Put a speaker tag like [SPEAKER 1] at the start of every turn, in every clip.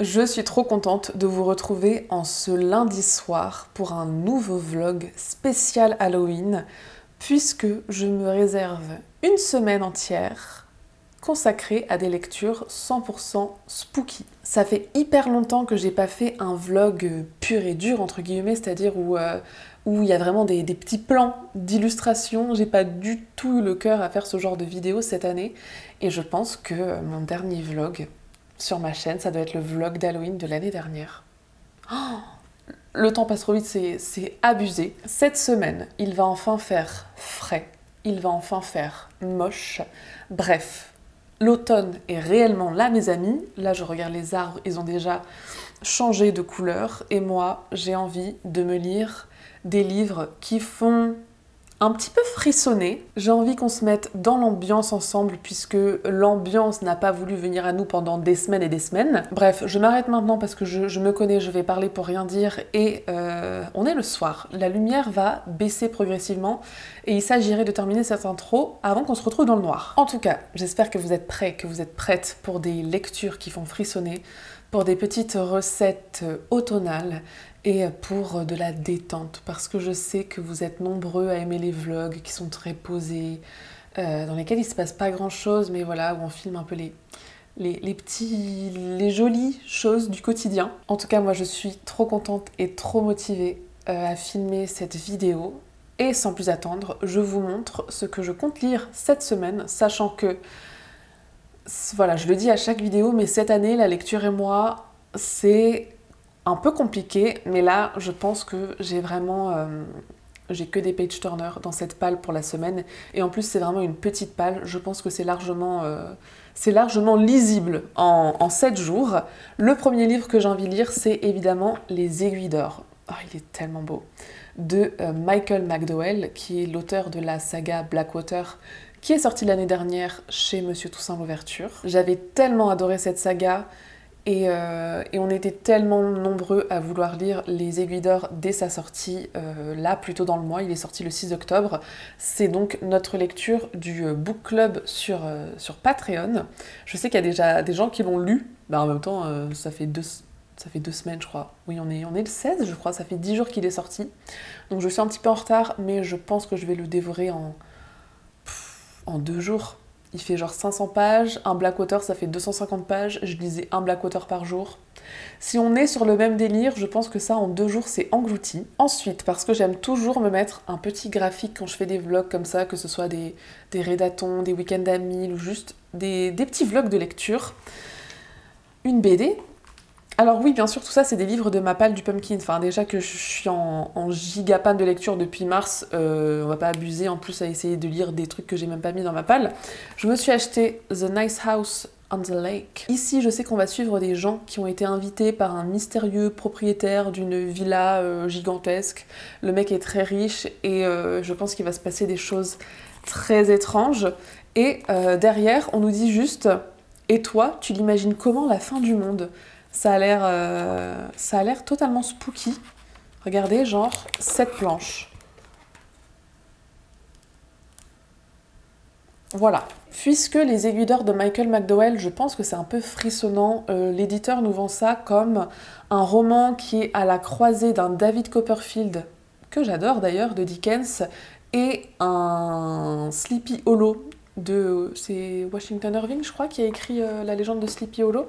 [SPEAKER 1] Je suis trop contente de vous retrouver en ce lundi soir pour un nouveau vlog spécial Halloween puisque je me réserve une semaine entière consacrée à des lectures 100% spooky. Ça fait hyper longtemps que j'ai pas fait un vlog pur et dur entre guillemets, c'est-à-dire où euh, il y a vraiment des, des petits plans d'illustration. J'ai pas du tout eu le cœur à faire ce genre de vidéo cette année et je pense que mon dernier vlog sur ma chaîne. Ça doit être le vlog d'Halloween de l'année dernière. Oh, le temps passe trop vite, c'est abusé. Cette semaine, il va enfin faire frais. Il va enfin faire moche. Bref, l'automne est réellement là, mes amis. Là, je regarde les arbres, ils ont déjà changé de couleur. Et moi, j'ai envie de me lire des livres qui font un petit peu frissonné. J'ai envie qu'on se mette dans l'ambiance ensemble puisque l'ambiance n'a pas voulu venir à nous pendant des semaines et des semaines. Bref, je m'arrête maintenant parce que je, me connais, je vais parler pour rien dire et euh, on est le soir. La lumière va baisser progressivement et il s'agirait de terminer cette intro avant qu'on se retrouve dans le noir. En tout cas, j'espère que vous êtes prêts, que vous êtes prêtes pour des lectures qui font frissonner, pour des petites recettes automnales et pour de la détente parce que je sais que vous êtes nombreux à aimer les vlogs qui sont très posés, euh, dans lesquels il se passe pas grand chose, mais voilà, où on filme un peu les, les, petits, les jolies choses du quotidien. En tout cas, moi je suis trop contente et trop motivée euh, à filmer cette vidéo. Et sans plus attendre, je vous montre ce que je compte lire cette semaine, sachant que, voilà, je le dis à chaque vidéo, mais cette année, la lecture et moi, c'est un peu compliqué, mais là, je pense que j'ai vraiment... Euh, j'ai que des page turners dans cette palle pour la semaine. Et en plus, c'est vraiment une petite palle. Je pense que c'est largement, euh, largement lisible en, en 7 jours. Le premier livre que j'ai envie de lire, c'est évidemment Les Aiguilles d'Or. Oh, il est tellement beau. De euh, Michael McDowell, qui est l'auteur de la saga Blackwater, qui est sortie l'année dernière chez Monsieur Toussaint L'Ouverture. J'avais tellement adoré cette saga. Euh, et, on était tellement nombreux à vouloir lire Les Aiguilles d'Or dès sa sortie, euh, là plutôt dans le mois, il est sorti le 6 octobre. C'est donc notre lecture du euh, book club sur, sur Patreon. Je sais qu'il y a déjà des gens qui l'ont lu, bah en même temps ça fait deux, ça fait deux semaines je crois. Oui on est, on est le 16 je crois, ça fait 10 jours qu'il est sorti. Donc je suis un petit peu en retard mais je pense que je vais le dévorer en, en deux jours. Il fait genre 500 pages, un Blackwater ça fait 250 pages, je lisais un Blackwater par jour. Si on est sur le même délire, je pense que ça en deux jours c'est englouti. Ensuite, parce que j'aime toujours me mettre un petit graphique quand je fais des vlogs comme ça, que ce soit des, des rédatons, des week-ends d'amis ou juste des petits vlogs de lecture, une BD alors oui, bien sûr, tout ça, c'est des livres de ma palle du pumpkin. Enfin, déjà que je suis en, en gigapan de lecture depuis mars, euh, on va pas abuser en plus à essayer de lire des trucs que j'ai même pas mis dans ma palle. Je me suis acheté The Nice House on the Lake. Ici, je sais qu'on va suivre des gens qui ont été invités par un mystérieux propriétaire d'une villa euh, gigantesque. Le mec est très riche et euh, je pense qu'il va se passer des choses très étranges. Et derrière, on nous dit juste, et toi, tu l'imagines comment la fin du monde? Ça a l'air euh, ça a l'air totalement spooky. Regardez, genre cette planche. Voilà. Puisque les aiguilles d'or de Michael McDowell, je pense que c'est un peu frissonnant, euh, l'éditeur nous vend ça comme un roman qui est à la croisée d'un David Copperfield, que j'adore d'ailleurs, de Dickens, et un Sleepy Hollow de... c'est Washington Irving, je crois, qui a écrit euh, la légende de Sleepy Hollow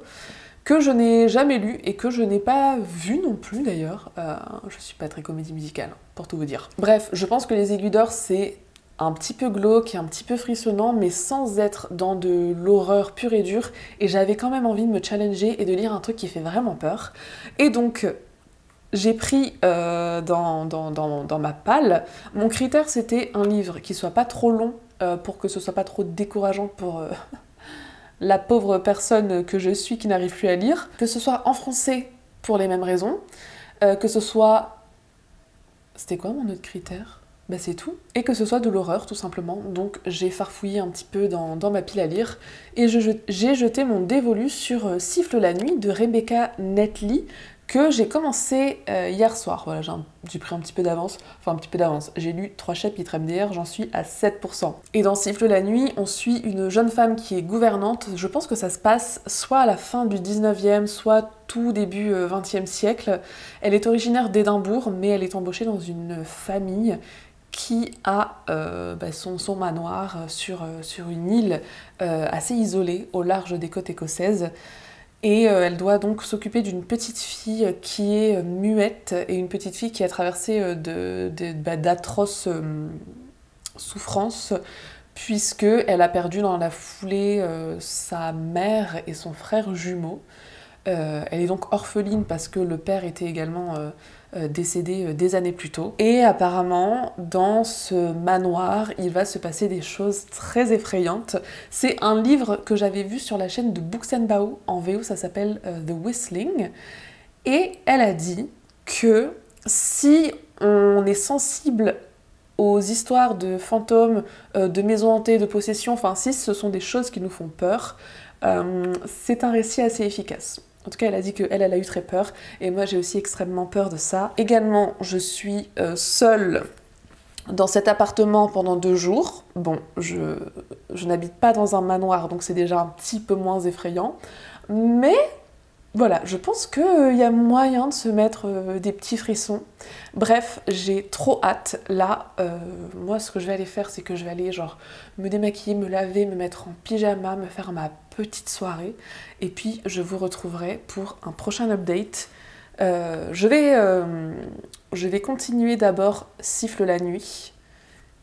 [SPEAKER 1] que je n'ai jamais lu et que je n'ai pas vu non plus d'ailleurs. Euh, je suis pas très comédie musicale, pour tout vous dire. Bref, je pense que Les Aiguilles d'Or, c'est un petit peu glauque et un petit peu frissonnant, mais sans être dans de l'horreur pure et dure. Et j'avais quand même envie de me challenger et de lire un truc qui fait vraiment peur. Et donc, j'ai pris euh, dans, dans, ma palle, mon critère c'était un livre qui soit pas trop long euh, pour que ce soit pas trop décourageant pour la pauvre personne que je suis qui n'arrive plus à lire, que ce soit en français pour les mêmes raisons, euh, que ce soit... C'était quoi mon autre critère? Bah c'est tout. Et que ce soit de l'horreur tout simplement. Donc j'ai farfouillé un petit peu dans, ma pile à lire et j'ai jeté mon dévolu sur euh, Siffle la nuit de Rebecca Netley que j'ai commencé euh, hier soir. Voilà, j'ai pris un petit peu d'avance, enfin un petit peu d'avance. J'ai lu trois chapitres MDR, j'en suis à 7%. Et dans Siffle la nuit, on suit une jeune femme qui est gouvernante. Je pense que ça se passe soit à la fin du 19e, soit tout début 20e euh, siècle. Elle est originaire d'Édimbourg, mais elle est embauchée dans une famille qui a euh, bah, son, manoir sur, sur une île assez isolée au large des côtes écossaises. Et euh, elle doit donc s'occuper d'une petite fille qui est euh, muette et une petite fille qui a traversé euh, bah, d'atroces souffrances puisque elle a perdu dans la foulée sa mère et son frère jumeau. elle est donc orpheline parce que le père était également décédé euh, des années plus tôt. Et apparemment, dans ce manoir, il va se passer des choses très effrayantes. C'est un livre que j'avais vu sur la chaîne de Books. En VO, ça s'appelle euh, The Whistling. Et elle a dit que si on est sensible aux histoires de fantômes, de maisons hantées, de possessions, enfin si ce sont des choses qui nous font peur, c'est un récit assez efficace. En tout cas, elle a dit qu'elle, elle a eu très peur. Et moi, j'ai aussi extrêmement peur de ça. Également, je suis euh, seule dans cet appartement pendant deux jours. Bon, je, je n'habite pas dans un manoir, donc c'est déjà un petit peu moins effrayant. Mais voilà, je pense qu'il euh, y a moyen de se mettre euh, des petits frissons. Bref, j'ai trop hâte. Là, euh, moi, ce que je vais aller faire, c'est que je vais aller genre me démaquiller, me laver, me mettre en pyjama, me faire ma petite soirée. Et puis, je vous retrouverai pour un prochain update. je, vais, je vais continuer d'abord Siffle la nuit.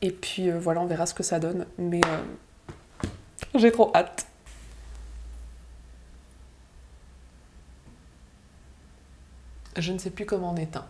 [SPEAKER 1] Et puis, voilà, on verra ce que ça donne. Mais j'ai trop hâte. Je ne sais plus comment on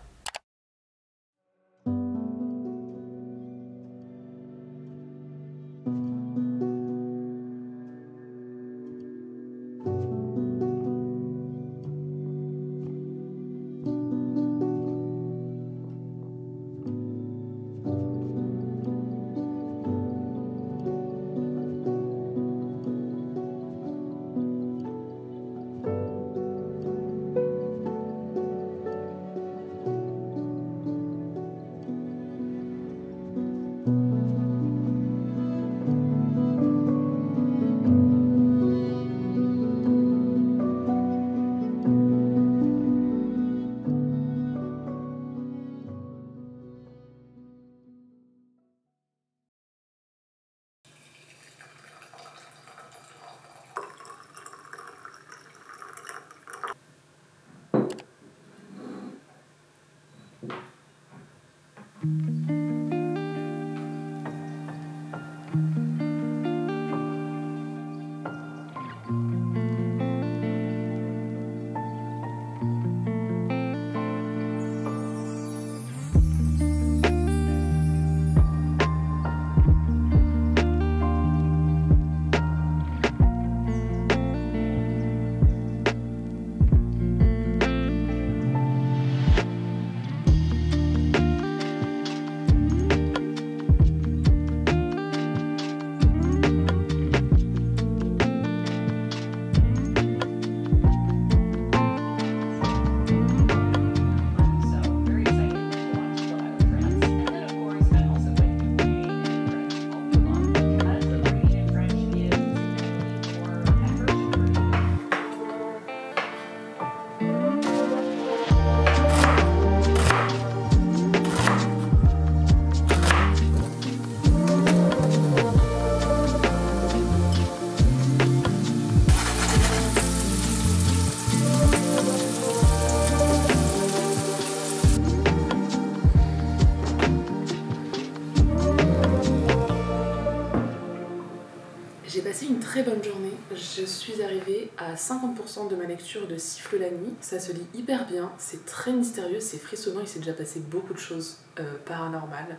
[SPEAKER 1] éteint. bonne journée. Je suis arrivée à 50% de ma lecture de Siffle la nuit. Ça se lit hyper bien, c'est très mystérieux, c'est frissonnant, il s'est déjà passé beaucoup de choses euh, paranormales.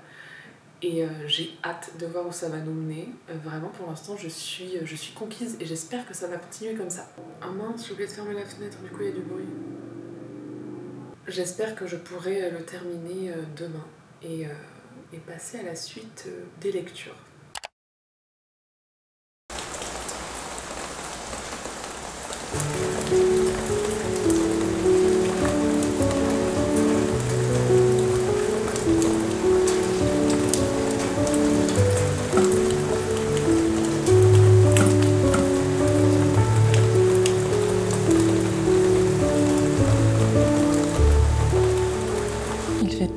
[SPEAKER 1] Et euh, j'ai hâte de voir où ça va nous mener. Euh, vraiment, pour l'instant, je suis, je suis conquise et j'espère que ça va continuer comme ça. Ah mince, j'ai oublié de fermer la fenêtre, du coup il y a du bruit. J'espère que je pourrai le terminer demain et, et passer à la suite des lectures.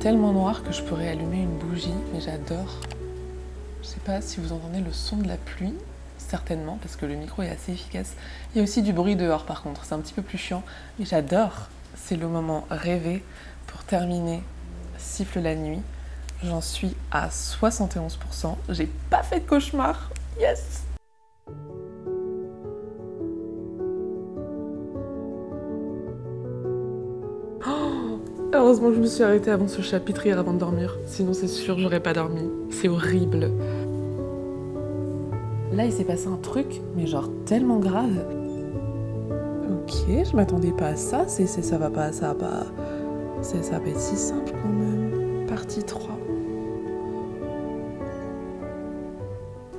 [SPEAKER 1] Tellement noir que je pourrais allumer une bougie, mais j'adore. Je sais pas si vous entendez le son de la pluie, certainement, parce que le micro est assez efficace. Il y a aussi du bruit dehors par contre, c'est un petit peu plus chiant, mais j'adore. C'est le moment rêvé pour terminer Siffle la nuit. J'en suis à 71%. J'ai pas fait de cauchemar. Yes! Heureusement que je me suis arrêtée avant ce chapitre hier avant de dormir. Sinon, c'est sûr, j'aurais pas dormi. C'est horrible. Là, il s'est passé un truc, mais genre tellement grave. Ok, je m'attendais pas à ça. C'est, ça va pas, ça va pas. ça va pas être si simple quand même. Partie 3.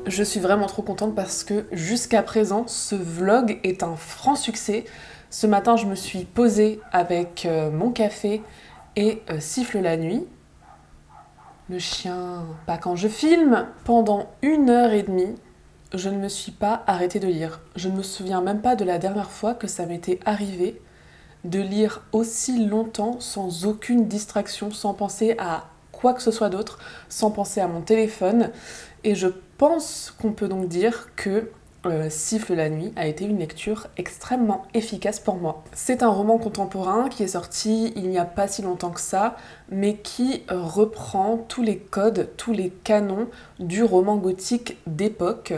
[SPEAKER 1] Je suis vraiment trop contente parce que jusqu'à présent, ce vlog est un franc succès. Ce matin, je me suis posée avec euh, mon café et euh, siffle la nuit. Le chien, pas quand je filme. Pendant une heure et demie, je ne me suis pas arrêtée de lire. Je ne me souviens même pas de la dernière fois que ça m'était arrivé de lire aussi longtemps sans aucune distraction, sans penser à quoi que ce soit d'autre, sans penser à mon téléphone. Et je pense qu'on peut donc dire que euh, Siffle la nuit a été une lecture extrêmement efficace pour moi. C'est un roman contemporain qui est sorti il n'y a pas si longtemps que ça, mais qui reprend tous les codes, tous les canons du roman gothique d'époque,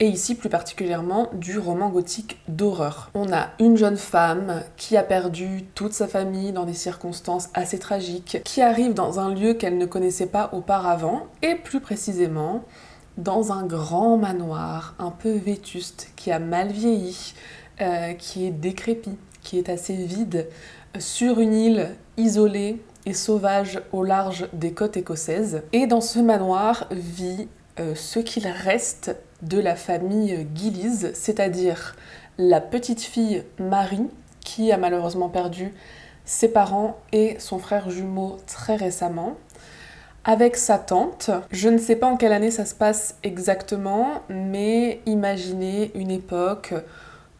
[SPEAKER 1] et ici plus particulièrement du roman gothique d'horreur. On a une jeune femme qui a perdu toute sa famille dans des circonstances assez tragiques, qui arrive dans un lieu qu'elle ne connaissait pas auparavant, et plus précisément dans un grand manoir un peu vétuste, qui a mal vieilli, euh, qui est décrépit, qui est assez vide, sur une île isolée et sauvage au large des côtes écossaises. Et dans ce manoir vit euh, ce qu'il reste de la famille Gillies, c'est-à-dire la petite fille Marie, qui a malheureusement perdu ses parents et son frère jumeau très récemment, avec sa tante. Je ne sais pas en quelle année ça se passe exactement, mais imaginez une époque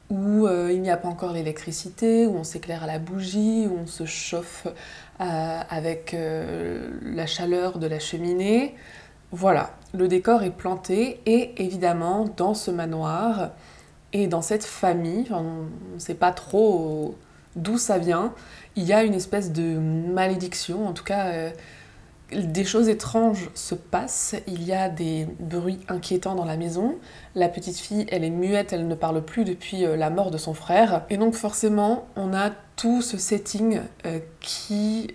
[SPEAKER 1] où euh, il n'y a pas encore l'électricité, où on s'éclaire à la bougie, où on se chauffe euh, avec euh, la chaleur de la cheminée. Voilà, le décor est planté et évidemment dans ce manoir et dans cette famille, on ne sait pas trop d'où ça vient, il y a une espèce de malédiction, en tout cas des choses étranges se passent, il y a des bruits inquiétants dans la maison, la petite fille elle est muette, elle ne parle plus depuis euh, la mort de son frère, et donc forcément on a tout ce setting euh, qui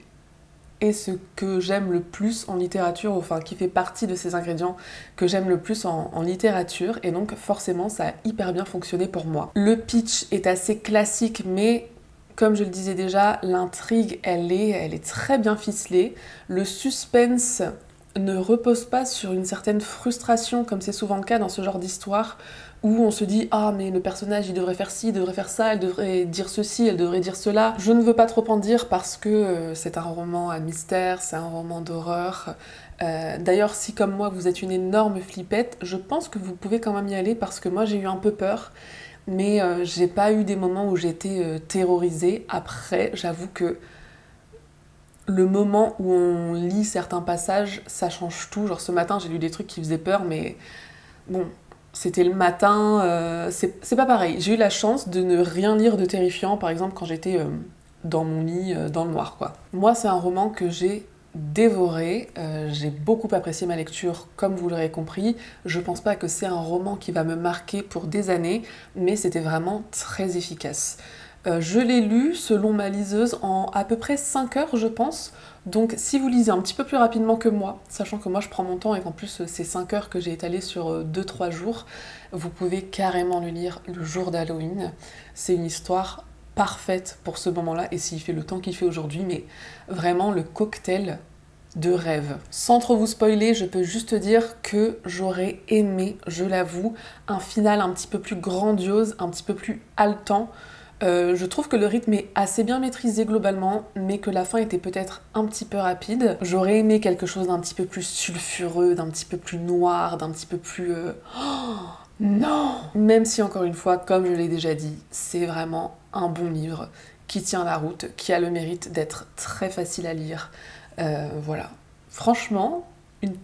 [SPEAKER 1] est ce que j'aime le plus en littérature, enfin qui fait partie de ces ingrédients que j'aime le plus en, en, littérature, et donc forcément ça a hyper bien fonctionné pour moi. Le pitch est assez classique mais comme je le disais déjà, l'intrigue, elle est, elle est très bien ficelée. Le suspense ne repose pas sur une certaine frustration, comme c'est souvent le cas dans ce genre d'histoire, où on se dit Ah, mais le personnage, il devrait faire ci, il devrait faire ça, elle devrait dire ceci, elle devrait dire cela. Je ne veux pas trop en dire parce que euh, c'est un roman à mystère, c'est un roman d'horreur. Euh, d'ailleurs, si comme moi vous êtes une énorme flippette, je pense que vous pouvez quand même y aller parce que moi j'ai eu un peu peur mais euh, j'ai pas eu des moments où j'étais euh, terrorisée. Après, j'avoue que le moment où on lit certains passages, ça change tout. Genre ce matin, j'ai lu des trucs qui faisaient peur, mais bon, c'était le matin, euh, c'est pas pareil. J'ai eu la chance de ne rien lire de terrifiant, par exemple quand j'étais dans mon lit, dans le noir, quoi. Moi, c'est un roman que j'ai dévoré. Euh, j'ai beaucoup apprécié ma lecture, comme vous l'aurez compris. Je pense pas que c'est un roman qui va me marquer pour des années, mais c'était vraiment très efficace. Euh, je l'ai lu selon ma liseuse en à peu près 5 heures, je pense. Donc si vous lisez un petit peu plus rapidement que moi, sachant que moi je prends mon temps et qu'en plus c'est 5 heures que j'ai étalé sur 2-3 euh, jours, vous pouvez carrément le lire le jour d'Halloween. C'est une histoire parfaite pour ce moment-là, et s'il fait le temps qu'il fait aujourd'hui, mais vraiment le cocktail de rêve. Sans trop vous spoiler, je peux juste dire que j'aurais aimé, je l'avoue, un final un petit peu plus grandiose, un petit peu plus haletant. Euh, je trouve que le rythme est assez bien maîtrisé globalement, mais que la fin était peut-être un petit peu rapide. J'aurais aimé quelque chose d'un petit peu plus sulfureux, d'un petit peu plus noir, d'un petit peu plus... Euh, oh non Même si encore une fois, comme je l'ai déjà dit, c'est vraiment un bon livre qui tient la route, qui a le mérite d'être très facile à lire. voilà. Franchement, une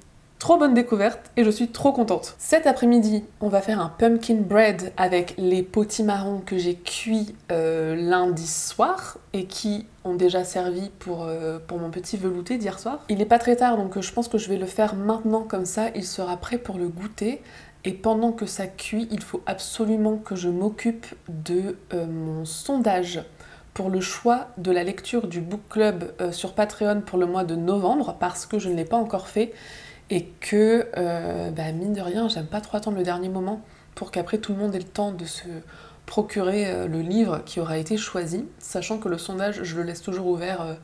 [SPEAKER 1] Trop bonne découverte et je suis trop contente. Cet après-midi, on va faire un pumpkin bread avec les potimarrons que j'ai cuits euh, lundi soir et qui ont déjà servi pour, euh, pour mon petit velouté d'hier soir. Il n'est pas très tard donc je pense que je vais le faire maintenant comme ça, il sera prêt pour le goûter. Et pendant que ça cuit, il faut absolument que je m'occupe de euh, mon sondage pour le choix de la lecture du book club sur Patreon pour le mois de novembre parce que je ne l'ai pas encore fait et que, euh, bah, mine de rien, j'aime pas trop attendre le dernier moment pour qu'après tout le monde ait le temps de se procurer euh, le livre qui aura été choisi, sachant que le sondage, je le laisse toujours ouvert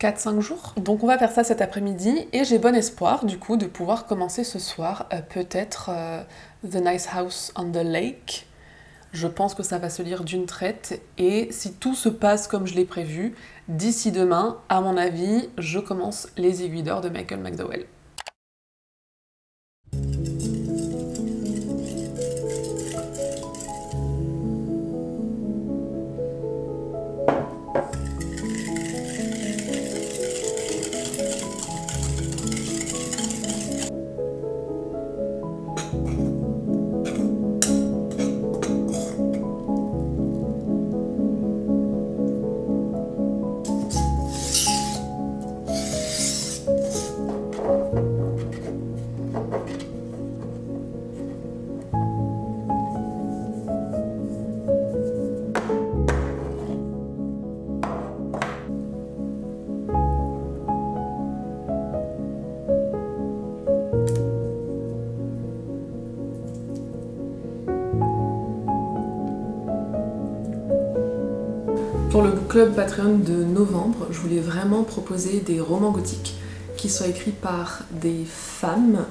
[SPEAKER 1] 4-5 euh, jours. Donc on va faire ça cet après-midi et j'ai bon espoir du coup de pouvoir commencer ce soir peut-être The Nice House on the Lake. Je pense que ça va se lire d'une traite et si tout se passe comme je l'ai prévu, d'ici demain, à mon avis, je commence Les Aiguilles d'or de Michael McDowell. Club Patreon de novembre, je voulais vraiment proposer des romans gothiques qui soient écrits par des femmes,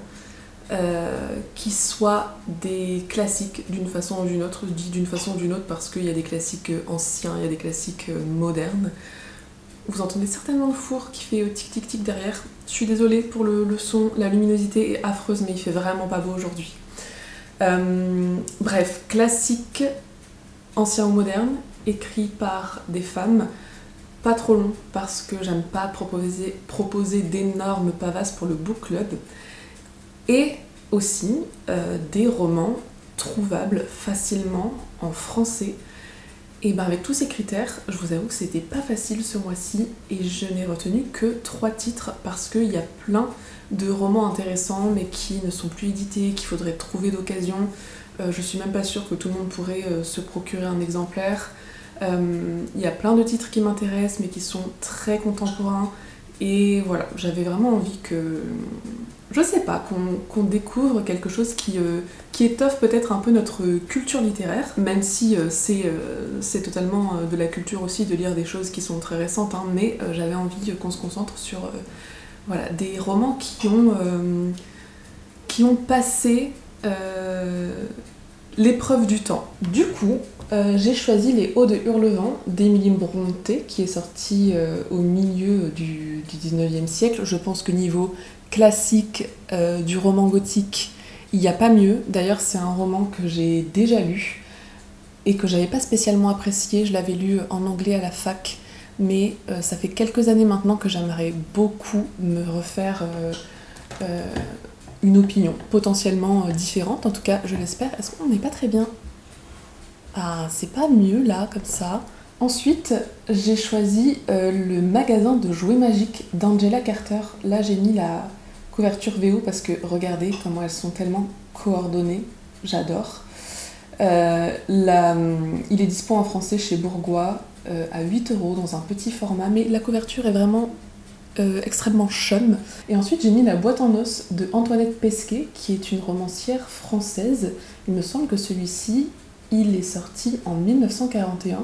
[SPEAKER 1] euh, qui soient des classiques d'une façon ou d'une autre. Je dis d'une façon ou d'une autre parce qu'il y a des classiques anciens, il y a des classiques modernes. Vous entendez certainement le four qui fait tic tic tic derrière. Je suis désolée pour le, son, la luminosité est affreuse mais il fait vraiment pas beau aujourd'hui. Euh, bref, classique, ancien ou moderne, écrit par des femmes, pas trop long parce que j'aime pas proposer, proposer d'énormes pavasses pour le book club, et aussi euh, des romans trouvables facilement en français. Et ben avec tous ces critères, je vous avoue que c'était pas facile ce mois-ci et je n'ai retenu que trois titres parce qu'il y a plein de romans intéressants mais qui ne sont plus édités, qu'il faudrait trouver d'occasion. Euh, je suis même pas sûre que tout le monde pourrait euh, se procurer un exemplaire. Euh, il y a plein de titres qui m'intéressent mais qui sont très contemporains. Et voilà, j'avais vraiment envie que, je sais pas, qu'on découvre quelque chose qui, euh, qui étoffe peut-être un peu notre culture littéraire, même si euh, c'est totalement de la culture aussi de lire des choses qui sont très récentes, hein, mais j'avais envie qu'on se concentre sur voilà, des romans qui ont, qui ont passé l'épreuve du temps. Du coup, euh, j'ai choisi Les Hauts de Hurlevent d'Émilie Bronté, qui est sorti euh, au milieu du, 19e siècle. Je pense que niveau classique euh, du roman gothique, il n'y a pas mieux. D'ailleurs, c'est un roman que j'ai déjà lu et que j'avais pas spécialement apprécié. Je l'avais lu en anglais à la fac, mais ça fait quelques années maintenant que j'aimerais beaucoup me refaire une opinion potentiellement différente. En tout cas, je l'espère. Est-ce qu'on n'est pas très bien? Ah, c'est pas mieux là, comme ça. Ensuite, j'ai choisi euh, le magasin de jouets magiques d'Angela Carter. Là, j'ai mis la couverture VO parce que regardez comment elles sont tellement coordonnées. J'adore. Euh, il est dispo en français chez Bourgois euh, à 8 euros dans un petit format, mais la couverture est vraiment extrêmement chum. Et ensuite, j'ai mis la boîte en os de Antoinette Pesquet, qui est une romancière française. Il me semble que celui-ci il est sorti en 1941.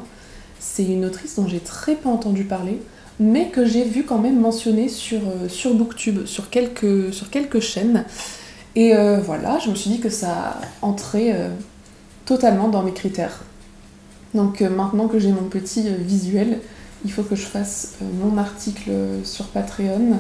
[SPEAKER 1] C'est une autrice dont j'ai très peu entendu parler, mais que j'ai vu quand même mentionner sur, euh, sur Booktube, sur quelques, sur chaînes. Et euh, voilà, je me suis dit que ça entrait euh, totalement dans mes critères. Donc maintenant que j'ai mon petit visuel, il faut que je fasse mon article sur Patreon.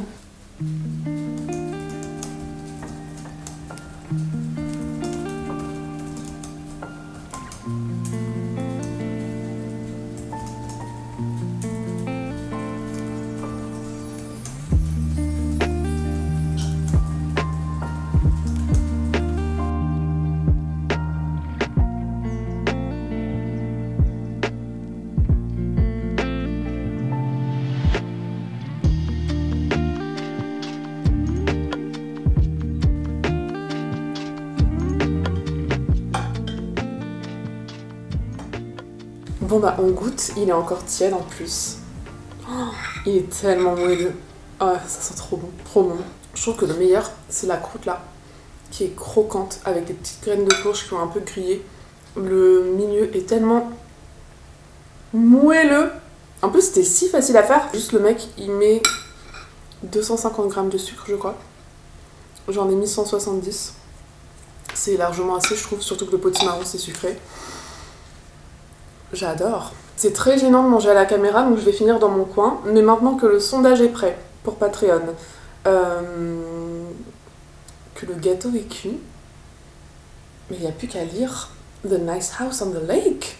[SPEAKER 1] Bon bah on goûte, il est encore tiède en plus. Oh, il est tellement moelleux. Ah ça sent trop bon, trop bon. Je trouve que le meilleur c'est la croûte là, qui est croquante avec des petites graines de courge qui ont un peu grillé. Le milieu est tellement moelleux. En plus c'était si facile à faire. Juste le mec il met 250 grammes de sucre je crois. J'en ai mis 170. C'est largement assez je trouve, surtout que le potimarron c'est sucré. J'adore. C'est très gênant de manger à la caméra, donc je vais finir dans mon coin. Mais maintenant que le sondage est prêt pour Patreon, euh, que le gâteau est cuit, mais il n'y a plus qu'à lire The Nice House on the Lake.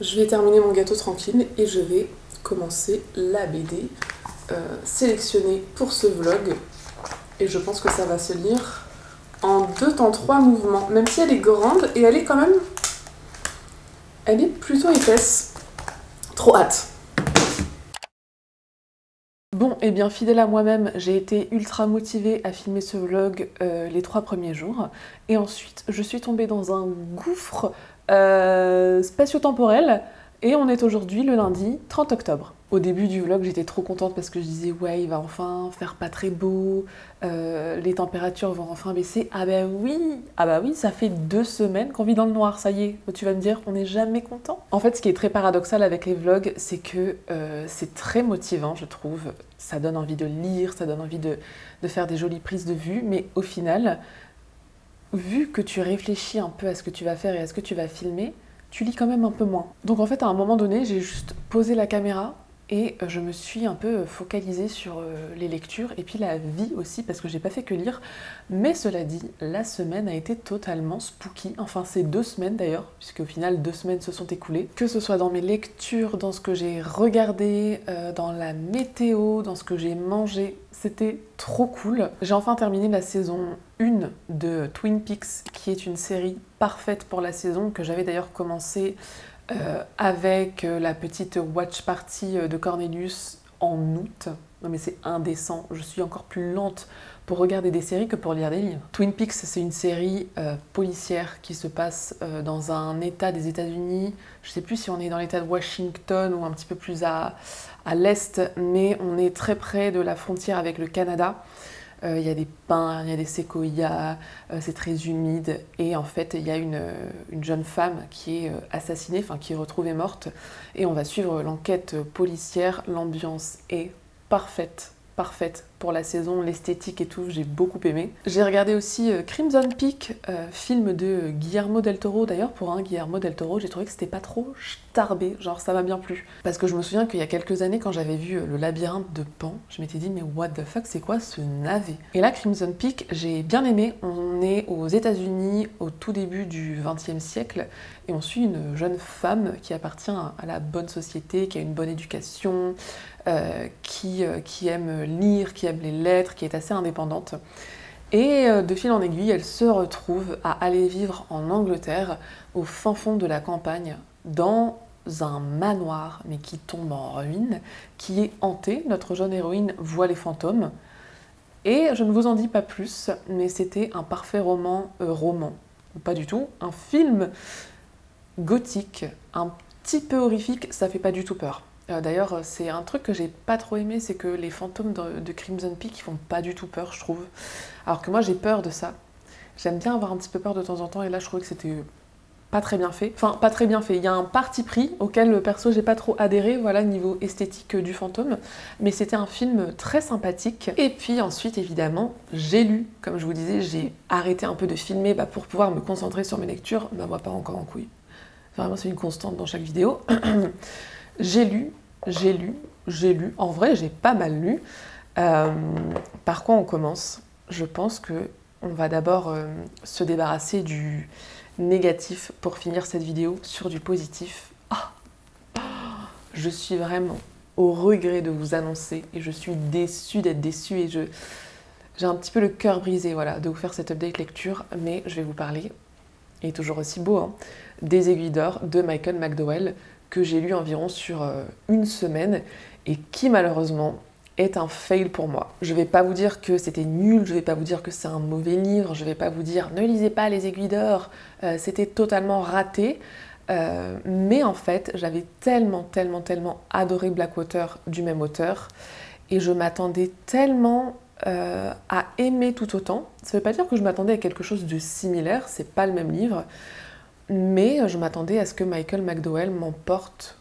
[SPEAKER 1] Je vais terminer mon gâteau tranquille et je vais commencer la BD euh, sélectionnée pour ce vlog. Et je pense que ça va se lire en deux temps trois mouvements, même si elle est grande et elle est quand même elle est plutôt épaisse. Trop hâte. Bon, et eh bien fidèle à moi-même, j'ai été ultra motivée à filmer ce vlog euh, les trois premiers jours. Et ensuite, je suis tombée dans un gouffre euh, spatio-temporel. Et on est aujourd'hui le lundi 30 octobre. Au début du vlog, j'étais trop contente parce que je disais ouais, il va enfin faire pas très beau, euh, les températures vont enfin baisser. Ah bah oui, ah bah oui, ça fait deux semaines qu'on vit dans le noir, ça y est. Tu vas me dire, on n'est jamais content. En fait, ce qui est très paradoxal avec les vlogs, c'est que euh, c'est très motivant, je trouve. Ça donne envie de lire, ça donne envie de, de faire des jolies prises de vue, mais au final, vu que tu réfléchis un peu à ce que tu vas faire et à ce que tu vas filmer, tu lis quand même un peu moins. Donc en fait, à un moment donné, j'ai juste posé la caméra et euh, je me suis un peu focalisée sur euh, les lectures et puis la vie aussi parce que j'ai pas fait que lire. Mais cela dit, la semaine a été totalement spooky. Enfin, c'est deux semaines d'ailleurs, puisque au final deux semaines se sont écoulées. Que ce soit dans mes lectures, dans ce que j'ai regardé, euh, dans la météo, dans ce que j'ai mangé, c'était trop cool. J'ai enfin terminé la saison 1 de Twin Peaks, qui est une série parfaite pour la saison que j'avais d'ailleurs commencé euh, avec euh, la petite watch party euh, de Cornelius en août. Non mais c'est indécent, je suis encore plus lente pour regarder des séries que pour lire des livres. Twin Peaks, c'est une série policière qui se passe dans un état des États-Unis. Je sais plus si on est dans l'état de Washington ou un petit peu plus à, à l'est, mais on est très près de la frontière avec le Canada. Euh, il y a des pins, il y a des séquoias, euh, c'est très humide. Et en fait, il y a une, une jeune femme qui est euh, assassinée, enfin qui est retrouvée morte. Et on va suivre l'enquête policière. L'ambiance est parfaite parfaite pour la saison, l'esthétique et tout, j'ai beaucoup aimé. J'ai regardé aussi euh, Crimson Peak, euh, film de Guillermo del Toro. D'ailleurs, pour un Guillermo del Toro, j'ai trouvé que c'était pas trop starbé, genre ça m'a bien plu. Parce que je me souviens qu'il y a quelques années, quand j'avais vu euh, Le labyrinthe de Pan, je m'étais dit, mais what the fuck, c'est quoi ce navet? Et là, Crimson Peak, j'ai bien aimé. On est aux États-Unis au tout début du XXe siècle et on suit une jeune femme qui appartient à la bonne société, qui a une bonne éducation, euh, qui, euh, qui, aime lire, qui aime les lettres, qui est assez indépendante. Et euh, de fil en aiguille, elle se retrouve à aller vivre en Angleterre, au fin fond de la campagne, dans un manoir, mais qui tombe en ruine, qui est hanté. Notre jeune héroïne voit les fantômes. Et je ne vous en dis pas plus, mais c'était un parfait roman, roman, pas du tout, un film gothique, un petit peu horrifique, ça fait pas du tout peur. Euh, d'ailleurs, c'est un truc que j'ai pas trop aimé, c'est que les fantômes de, Crimson Peak, ils font pas du tout peur, je trouve. Alors que moi, j'ai peur de ça. J'aime bien avoir un petit peu peur de temps en temps, et là, je trouvais que c'était pas très bien fait. Enfin, pas très bien fait. Il y a un parti pris auquel, le perso, j'ai pas trop adhéré, voilà, niveau esthétique du fantôme. Mais c'était un film très sympathique. Et puis ensuite, évidemment, j'ai lu. Comme je vous disais, j'ai arrêté un peu de filmer bah, pour pouvoir me concentrer sur mes lectures. Bah, moi, pas encore en couille. Vraiment, c'est une constante dans chaque vidéo. J'ai lu, j'ai lu, j'ai lu. En vrai, j'ai pas mal lu. Euh, par quoi on commence? Je pense que on va d'abord euh, se débarrasser du négatif pour finir cette vidéo sur du positif. Ah je suis vraiment au regret de vous annoncer et je suis déçue d'être déçue et je j'ai un petit peu le cœur brisé voilà de vous faire cette update lecture mais je vais vous parler et toujours aussi beau hein, des aiguilles d'or de Michael McDowell que j'ai lu environ sur euh, une semaine et qui malheureusement est un fail pour moi. Je vais pas vous dire que c'était nul, je vais pas vous dire que c'est un mauvais livre, je vais pas vous dire ne lisez pas les aiguilles d'or, euh, c'était totalement raté. Euh, mais en fait, j'avais tellement, tellement, tellement adoré Blackwater du même auteur et je m'attendais tellement à aimer tout autant. Ça veut pas dire que je m'attendais à quelque chose de similaire, c'est pas le même livre, mais je m'attendais à ce que Michael McDowell m'emporte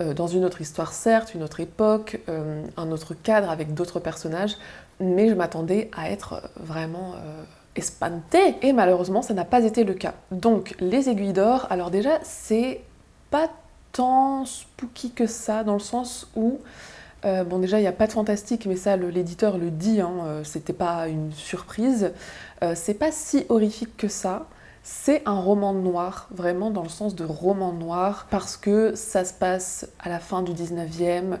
[SPEAKER 1] euh, dans une autre histoire, certes, une autre époque, un autre cadre avec d'autres personnages, mais je m'attendais à être vraiment espanté. Et malheureusement, ça n'a pas été le cas. Donc, les aiguilles d'or, alors déjà, c'est pas tant spooky que ça, dans le sens où, euh, bon, déjà, il n'y a pas de fantastique, mais ça, l'éditeur le dit, hein, euh, c'était pas une surprise. Euh, c'est pas si horrifique que ça. C'est un roman noir, vraiment dans le sens de roman noir, parce que ça se passe à la fin du 19e,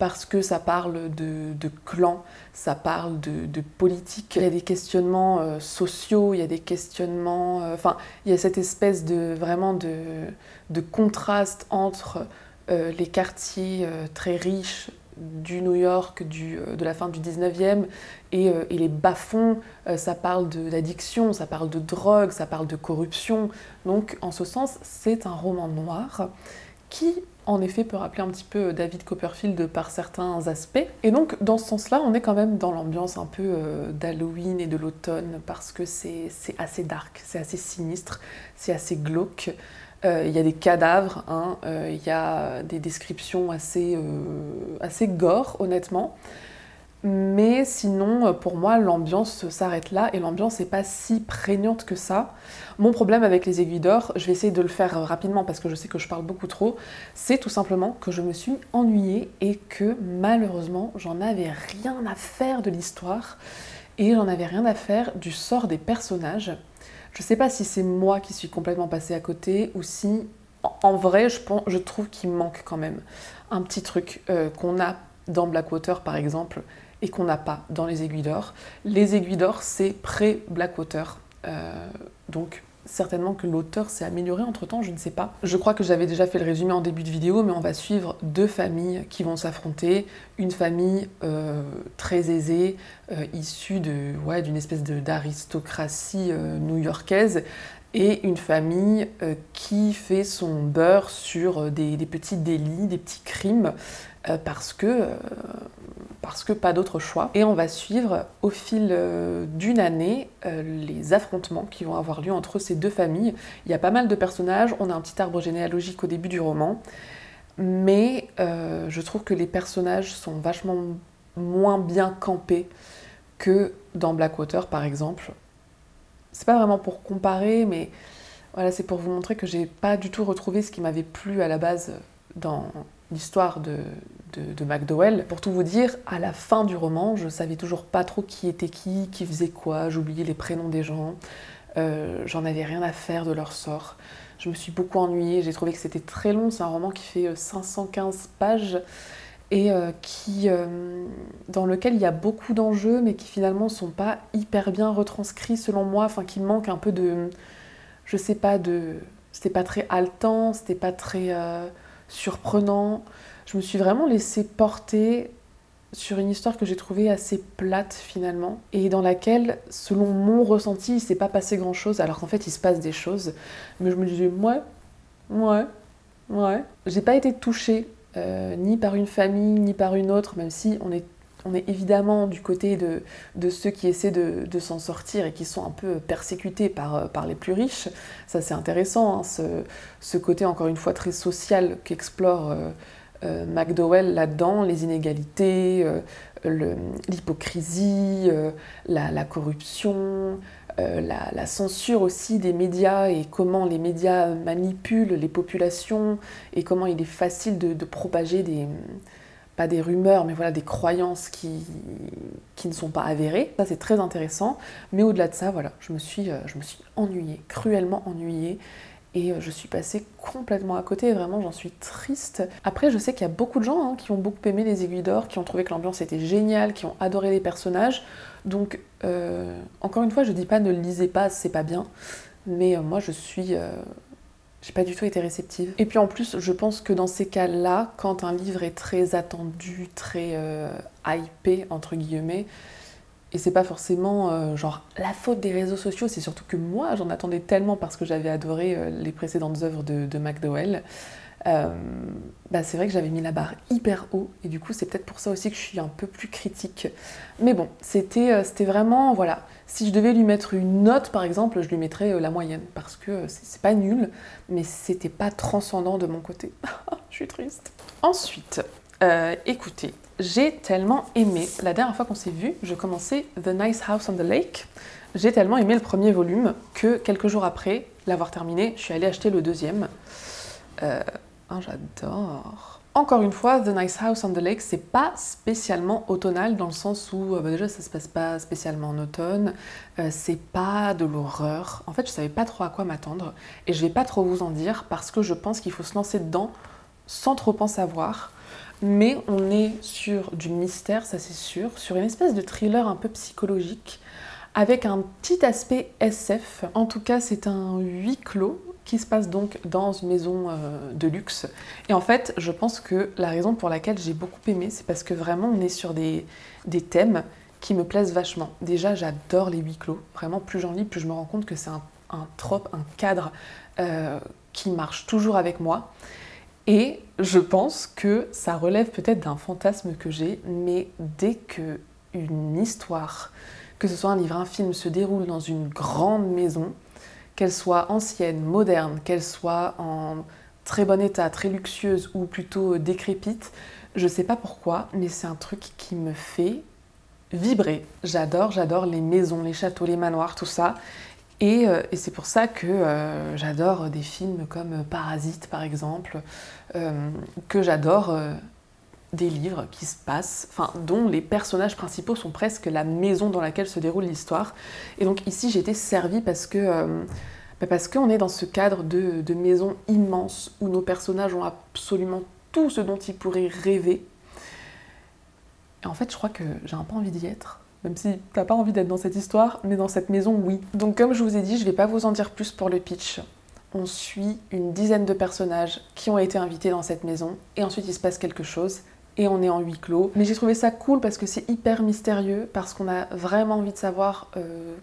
[SPEAKER 1] parce que ça parle de, de clan, ça parle de, politique. Il y a des questionnements euh, sociaux, il y a des questionnements. Euh, enfin, il y a cette espèce de vraiment de, contraste entre euh, les quartiers très riches du New York de la fin du 19e et, et les bas-fonds. ça parle d'addiction, ça parle de drogue, ça parle de corruption. Donc, en ce sens, c'est un roman noir qui en effet peut rappeler un petit peu David Copperfield par certains aspects. Et donc dans ce sens-là, on est quand même dans l'ambiance un peu euh, d'Halloween et de l'automne parce que c'est assez dark, c'est assez sinistre, c'est assez glauque. Euh, il y a des cadavres, hein, euh, il y a des descriptions assez, assez gore honnêtement. Mais sinon, euh, pour moi, l'ambiance s'arrête là et l'ambiance n'est pas si prégnante que ça. Mon problème avec les aiguilles d'or, je vais essayer de le faire rapidement parce que je sais que je parle beaucoup trop, c'est tout simplement que je me suis ennuyée et que malheureusement, j'en avais rien à faire de l'histoire et j'en avais rien à faire du sort des personnages. Je sais pas si c'est moi qui suis complètement passée à côté ou si, en vrai, je, pense, je trouve qu'il manque quand même un petit truc euh, qu'on a dans Blackwater par exemple et qu'on n'a pas dans les aiguilles d'or. Les aiguilles d'or, c'est pré-Blackwater. Euh, donc certainement que l'auteur s'est amélioré entre temps, je ne sais pas. Je crois que j'avais déjà fait le résumé en début de vidéo, mais on va suivre deux familles qui vont s'affronter. Une famille euh, très aisée, euh, issue de, ouais, d'une espèce d'aristocratie new-yorkaise, et une famille qui fait son beurre sur des petits délits, des petits crimes, parce que parce que pas d'autre choix. Et on va suivre au fil euh, d'une année euh, les affrontements qui vont avoir lieu entre ces deux familles. Il y a pas mal de personnages, on a un petit arbre généalogique au début du roman, mais euh, je trouve que les personnages sont vachement moins bien campés que dans Blackwater par exemple. C'est pas vraiment pour comparer, mais voilà, c'est pour vous montrer que j'ai pas du tout retrouvé ce qui m'avait plu à la base dans l'histoire de, de, McDowell. Pour tout vous dire, à la fin du roman, je savais toujours pas trop qui était qui, qui faisait quoi, j'oubliais les prénoms des gens, euh, j'en avais rien à faire de leur sort. Je me suis beaucoup ennuyée, j'ai trouvé que c'était très long, c'est un roman qui fait 515 euh, pages et euh, qui, dans lequel il y a beaucoup d'enjeux mais qui finalement sont pas hyper bien retranscrits selon moi, enfin qui manquent un peu de, je sais pas, de, c'était pas très haletant, c'était pas très surprenant je me suis vraiment laissée porter sur une histoire que j'ai trouvée assez plate finalement et dans laquelle, selon mon ressenti, il s'est pas passé grand chose alors qu'en fait il se passe des choses. Mais je me disais, ouais, ouais, ouais. J'ai pas été touchée euh, ni par une famille ni par une autre, même si on est, on est évidemment du côté de, ceux qui essaient de, de s'en sortir et qui sont un peu persécutés par, euh, par les plus riches. Ça c'est intéressant, hein, ce, ce, côté encore une fois très social qu'explore. Euh, euh, McDowell là-dedans, les inégalités, euh, l'hypocrisie, euh, la, corruption, la, censure aussi des médias et comment les médias manipulent les populations et comment il est facile de, propager des, pas des rumeurs, mais voilà, des croyances qui, qui ne sont pas avérées. C'est très intéressant. Mais au-delà de ça, voilà, je me suis, je me suis ennuyée, cruellement ennuyée. Et euh, je suis passée complètement à côté, vraiment j'en suis triste. Après je sais qu'il y a beaucoup de gens hein, qui ont beaucoup aimé les aiguilles d'or, qui ont trouvé que l'ambiance était géniale, qui ont adoré les personnages. Donc euh, encore une fois je dis pas ne lisez pas, c'est pas bien. Mais euh, moi je suis... j'ai pas du tout été réceptive. Et puis en plus je pense que dans ces cas-là, quand un livre est très attendu, très hypé entre guillemets, Et c'est pas forcément euh, genre la faute des réseaux sociaux, c'est surtout que moi j'en attendais tellement parce que j'avais adoré euh, les précédentes œuvres de, McDowell. Euh, bah c'est vrai que j'avais mis la barre hyper haut et du coup c'est peut-être pour ça aussi que je suis un peu plus critique. Mais bon, c'était c'était vraiment, voilà, si je devais lui mettre une note par exemple, je lui mettrais la moyenne parce que c'est pas nul, mais c'était pas transcendant de mon côté. je suis triste. Ensuite, écoutez, j'ai tellement aimé. La dernière fois qu'on s'est vu, je commençais The Nice House on the Lake. J'ai tellement aimé le premier volume que quelques jours après l'avoir terminé, je suis allée acheter le deuxième. Euh, oh, j'adore. Encore une fois, The Nice House on the Lake, c'est pas spécialement automnal dans le sens où euh, bah, déjà ça se passe pas spécialement en automne, euh, c'est pas de l'horreur. En fait, je savais pas trop à quoi m'attendre et je vais pas trop vous en dire parce que je pense qu'il faut se lancer dedans sans trop en savoir mais on est sur du mystère, ça c'est sûr, sur une espèce de thriller un peu psychologique, avec un petit aspect SF. En tout cas, c'est un huis clos qui se passe donc dans une maison euh, de luxe. Et en fait, je pense que la raison pour laquelle j'ai beaucoup aimé, c'est parce que vraiment on est sur des, thèmes qui me plaisent vachement. Déjà, j'adore les huis clos. Vraiment, plus j'en lis, plus je me rends compte que c'est un, un trope, un cadre euh, qui marche toujours avec moi. Et je pense que ça relève peut-être d'un fantasme que j'ai, mais dès que une histoire, que ce soit un livre, un film, se déroule dans une grande maison, qu'elle soit ancienne, moderne, qu'elle soit en très bon état, très luxueuse ou plutôt décrépite, je sais pas pourquoi, mais c'est un truc qui me fait vibrer. J'adore, j'adore les maisons, les châteaux, les manoirs, tout ça. Euh, et, c'est pour ça que euh, j'adore des films comme Parasite par exemple, euh, que j'adore des livres qui se passent, enfin dont les personnages principaux sont presque la maison dans laquelle se déroule l'histoire. Et donc ici j'ai été servie parce que bah, parce qu'on est dans ce cadre de, de maison immense où nos personnages ont absolument tout ce dont ils pourraient rêver. Et en fait je crois que j'ai un peu envie d'y être. Même si t'as pas envie d'être dans cette histoire, mais dans cette maison, oui. Donc comme je vous ai dit, je vais pas vous en dire plus pour le pitch. On suit une dizaine de personnages qui ont été invités dans cette maison, et ensuite il se passe quelque chose, et on est en huis clos. Mais j'ai trouvé ça cool parce que c'est hyper mystérieux, parce qu'on a vraiment envie de savoir euh,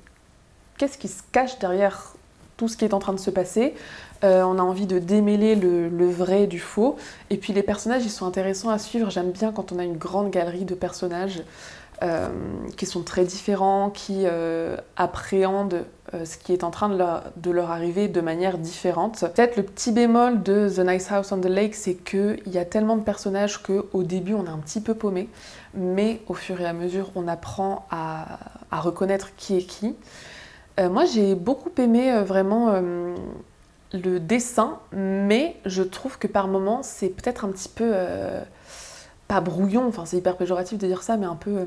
[SPEAKER 1] qu'est-ce qui se cache derrière tout ce qui est en train de se passer. Euh, on a envie de démêler le, le, vrai du faux. Et puis les personnages, ils sont intéressants à suivre. J'aime bien quand on a une grande galerie de personnages. Euh, qui sont très différents, qui euh, appréhendent euh, ce qui est en train de leur, arriver de manière différente. Peut-être le petit bémol de The Nice House on the Lake, c'est qu'il y a tellement de personnages qu'au début on est un petit peu paumé, mais au fur et à mesure on apprend à reconnaître qui est qui. moi j'ai beaucoup aimé vraiment le dessin, mais je trouve que par moments c'est peut-être un petit peu pas brouillon, enfin c'est hyper péjoratif de dire ça, mais un peu euh,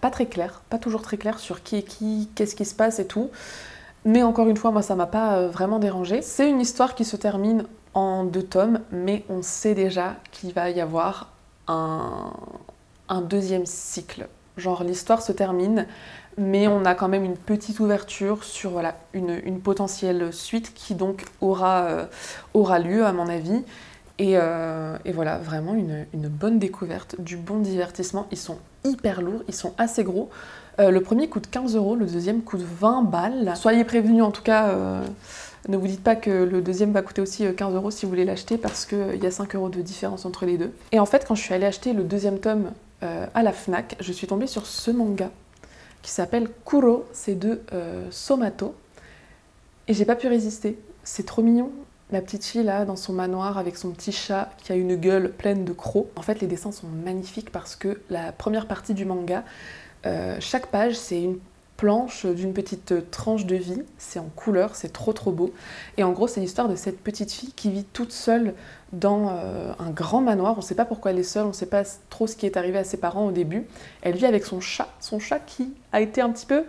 [SPEAKER 1] pas, très clair, pas toujours très clair sur qui est qui, qu'est-ce qui se passe et tout. Mais encore une fois, moi ça m'a pas euh, vraiment dérangé. C'est une histoire qui se termine en deux tomes, mais on sait déjà qu'il va y avoir un, deuxième cycle. Genre l'histoire se termine, mais on a quand même une petite ouverture sur une, potentielle suite qui donc aura, euh, aura lieu à mon avis. Euh, et, voilà, vraiment une, bonne découverte, du bon divertissement. Ils sont hyper lourds, ils sont assez gros. Euh, le premier coûte 15 euros, le deuxième coûte 20 balles. Soyez prévenus en tout cas, euh, ne vous dites pas que le deuxième va coûter aussi 15 euros si vous voulez l'acheter parce qu'il y a 5 euros de différence entre les deux. Et en fait, quand je suis allée acheter le deuxième tome à la Fnac, je suis tombée sur ce manga qui s'appelle Kuro, c'est de Somato. Et j'ai pas pu résister. C'est trop mignon, la petite fille là dans son manoir avec son petit chat qui a une gueule pleine de crocs. En fait les dessins sont magnifiques parce que la première partie du manga, euh, chaque page c'est une planche d'une petite tranche de vie, c'est en couleur, c'est trop trop beau. Et en gros c'est l'histoire de cette petite fille qui vit toute seule dans euh, un grand manoir, on ne sait pas pourquoi elle est seule, on ne sait pas trop ce qui est arrivé à ses parents au début. Elle vit avec son chat, son chat qui a été un petit peu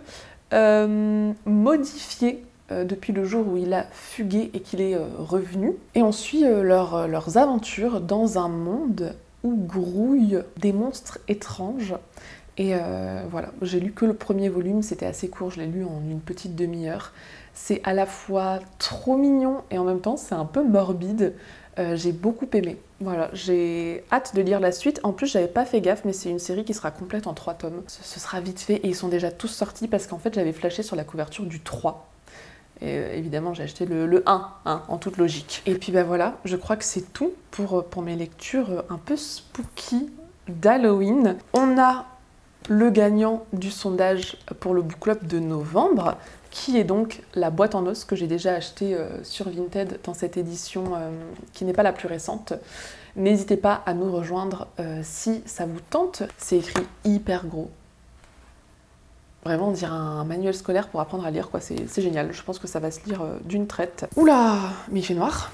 [SPEAKER 1] euh, modifié depuis le jour où il a fugué et qu'il est euh, revenu. Et on suit euh, leurs aventures dans un monde où grouillent des monstres étranges. Et voilà, j'ai lu que le premier volume, c'était assez court, je l'ai lu en une petite demi-heure. C'est à la fois trop mignon et en même temps c'est un peu morbide. Euh, j'ai beaucoup aimé. Voilà, j'ai hâte de lire la suite. En plus, j'avais pas fait gaffe, mais c'est une série qui sera complète en trois tomes. Ce, sera vite fait et ils sont déjà tous sortis parce qu'en fait, j'avais flashé sur la couverture du 3. Et euh, évidemment, j'ai acheté le, 1, hein, en toute logique. Et puis ben voilà, je crois que c'est tout pour, pour mes lectures un peu spooky d'Halloween. On a le gagnant du sondage pour le book club de novembre, qui est donc la boîte en os que j'ai déjà achetée euh, sur Vinted dans cette édition euh, qui n'est pas la plus récente. N'hésitez pas à nous rejoindre euh, si ça vous tente. C'est écrit hyper gros. Vraiment, on dirait un manuel scolaire pour apprendre à lire, quoi. C'est génial. Je pense que ça va se lire d'une traite. Oula, mais il fait noir.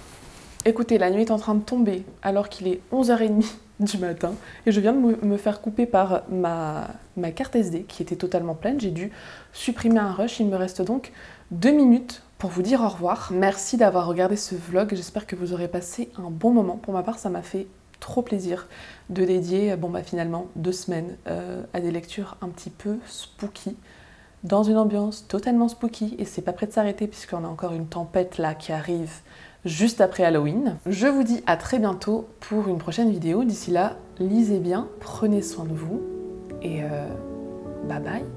[SPEAKER 1] Écoutez, la nuit est en train de tomber alors qu'il est 11h30 du matin et je viens de me faire couper par ma, ma carte SD qui était totalement pleine. J'ai dû supprimer un rush. Il me reste donc deux minutes pour vous dire au revoir. Merci d'avoir regardé ce vlog. J'espère que vous aurez passé un bon moment. Pour ma part, ça m'a fait trop plaisir de dédier, bon bah finalement, deux semaines euh, à des lectures un petit peu spooky dans une ambiance totalement spooky et c'est pas prêt de s'arrêter puisqu'on a encore une tempête là qui arrive juste après Halloween. Je vous dis à très bientôt pour une prochaine vidéo. D'ici là, lisez bien, prenez soin de vous et euh, bye bye